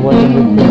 moja nukta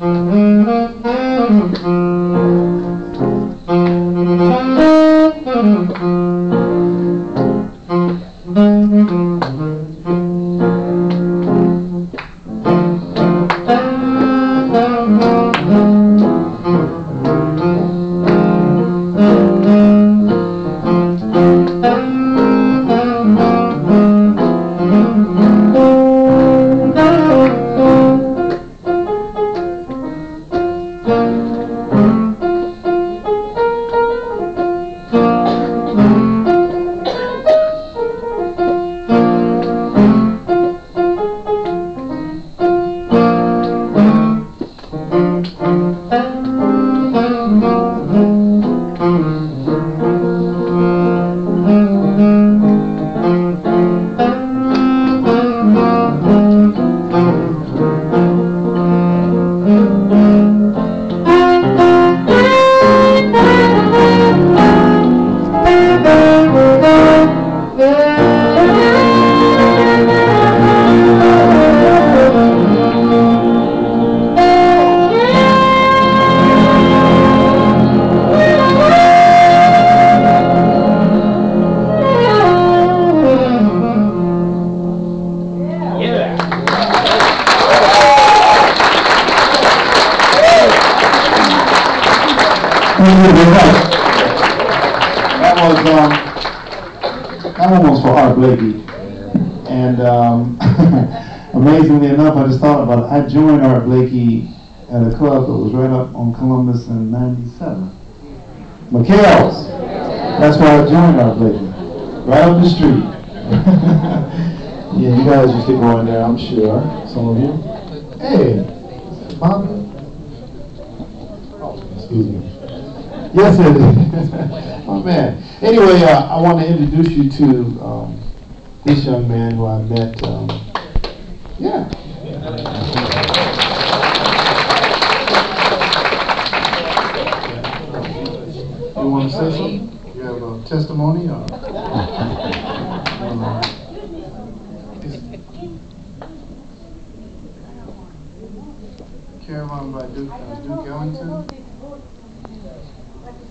Mm-hmm. Thank you very much. That was, um, that one was for Art Blakey. And, um, amazingly enough, I just thought about it. I joined Art Blakey at a club that was right up on Columbus in ninety-seven. McHale's. That's where I joined Art Blakey, right up the street. Yeah, you guys used to go in there, I'm sure, some of you. Hey, Bobby? Excuse me. Yes, it is. Oh, man. Anyway, uh, I want to introduce you to, um, this young man who I met, um, yeah. You want to say something? You have a testimony or? Caravan by Duke, uh, Duke Ellington.